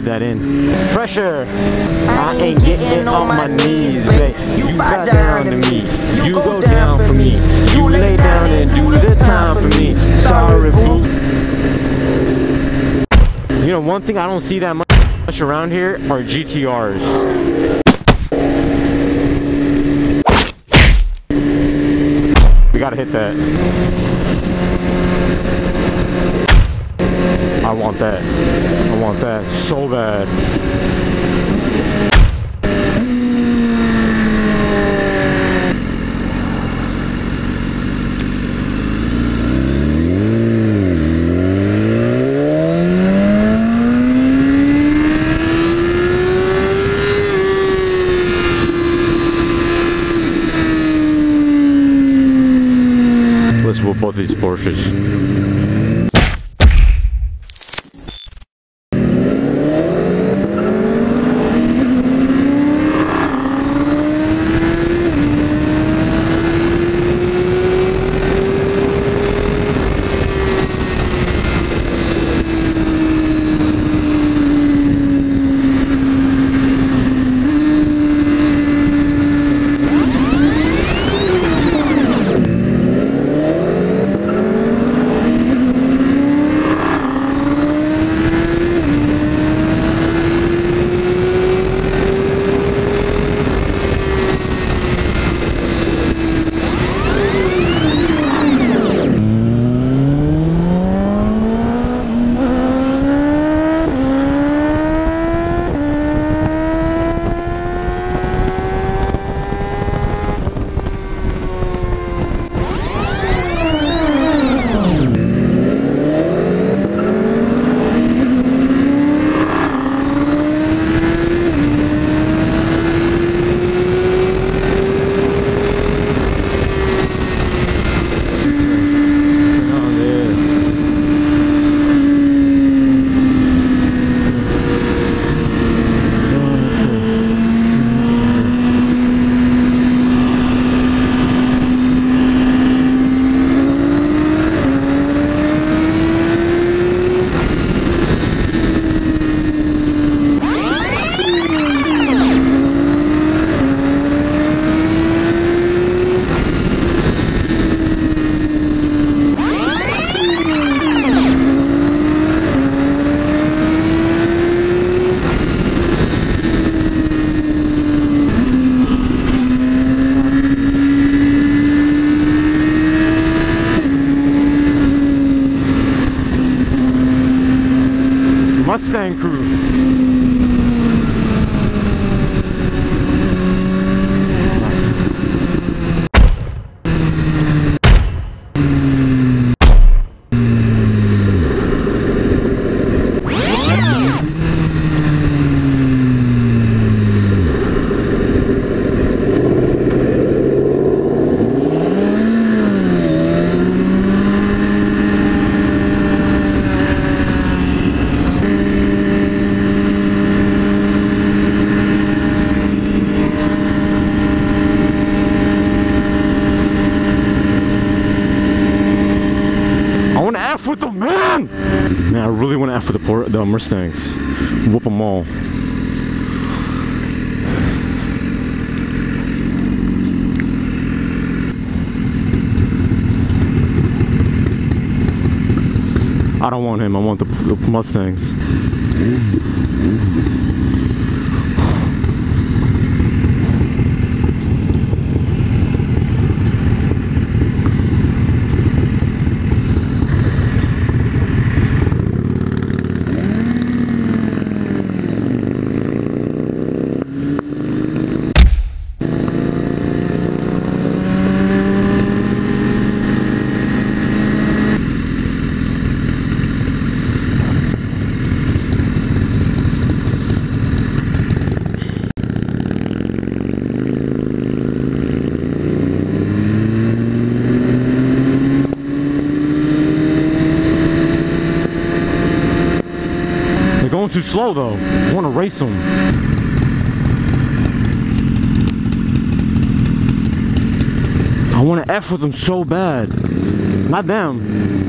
Porsche. I ain't getting on my knees, babe. You bow down to me. You go down for me. You lay down and do the time for me. Sorry, boo. You know, one thing I don't see that much around here are GTRs. We gotta hit that. I want that. I want that so bad. Let's whoop both these Porsches. Mustang crew. I want to F with them, man! Man, I really want to with the, Por- the Mustangs. Whoop them all. I don't want him, I want the, the Mustangs. Going too slow though. I want to race them. I want to F with them so bad. Not them.